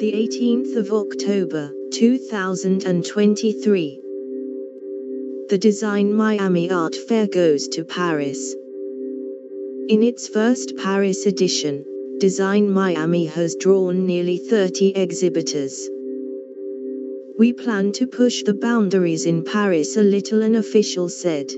the 18th of October, 2023. The Design Miami Art Fair goes to Paris. In its first Paris edition, Design Miami has drawn nearly 30 exhibitors. We plan to push the boundaries in Paris a little, an official said.